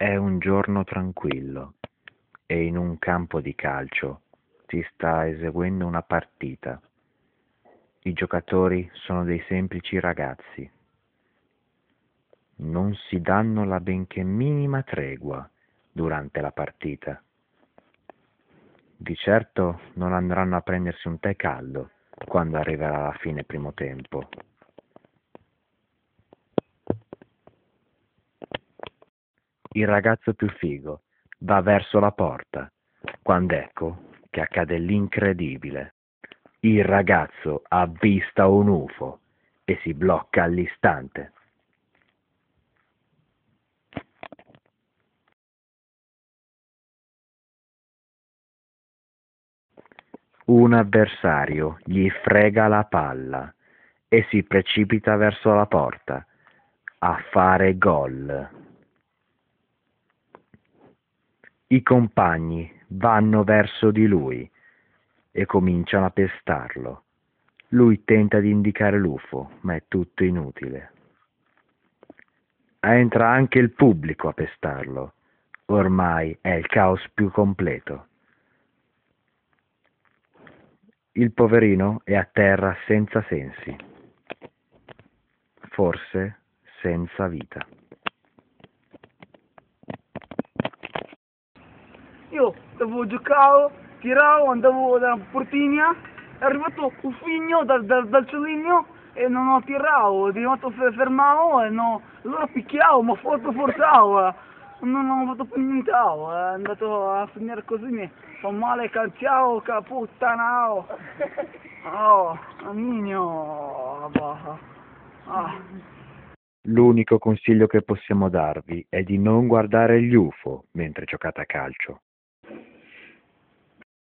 È un giorno tranquillo e in un campo di calcio si sta eseguendo una partita. I giocatori sono dei semplici ragazzi. Non si danno la benché minima tregua durante la partita. Di certo non andranno a prendersi un tè caldo quando arriverà la fine primo tempo. Il ragazzo più figo va verso la porta, quando ecco che accade l'incredibile. Il ragazzo avvista un UFO e si blocca all'istante. Un avversario gli frega la palla e si precipita verso la porta a fare gol. I compagni vanno verso di lui e cominciano a pestarlo. Lui tenta di indicare l'UFO, ma è tutto inutile. Entra anche il pubblico a pestarlo. Ormai è il caos più completo. Il poverino è a terra senza sensi, forse senza vita. Io stavo giocavo, tiravo, andavo dalla portigna, è arrivato un figlio dal, dal, dal ciuligno e non ho tirato, di fatto fermavo e no, allora picchiavo, ma forse forzavo, non ho fatto niente, è andato a finire così, fa male calciao, caputtanao, oh, aminio, ah. L'unico consiglio che possiamo darvi è di non guardare gli UFO mentre giocate a calcio.